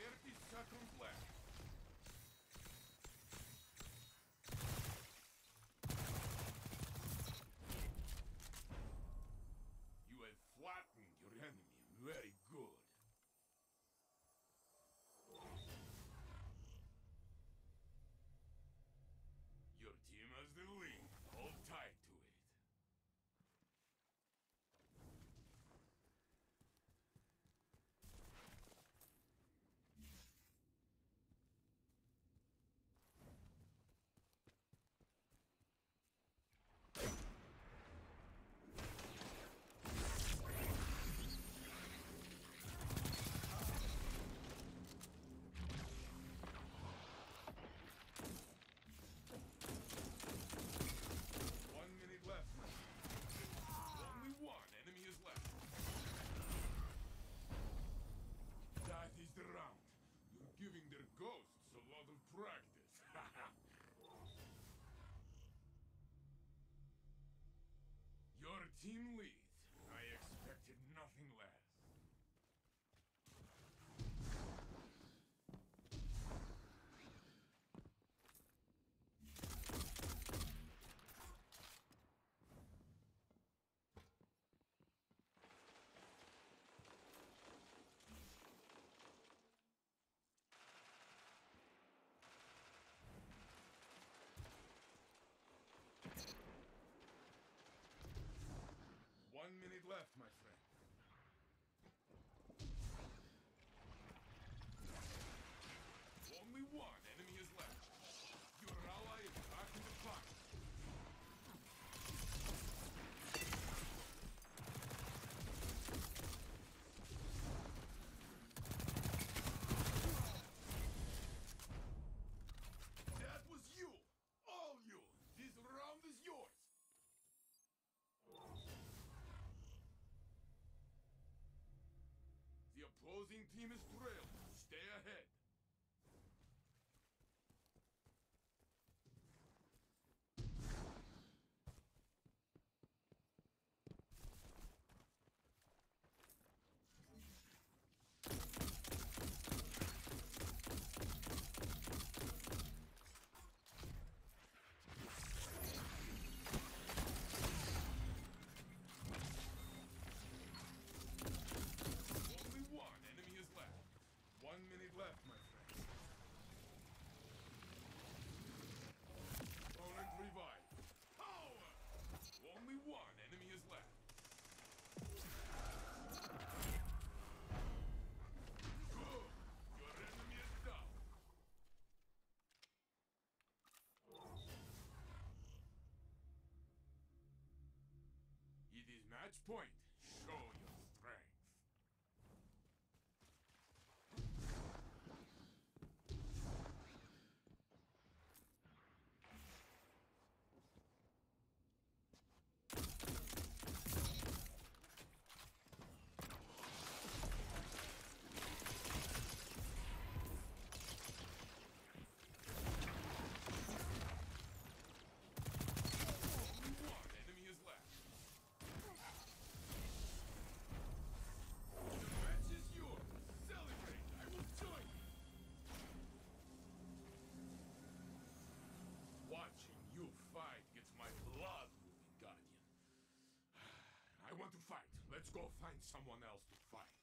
Смерть и всяком власть. left, my friend. Match point. to fight. Let's go find someone else to fight.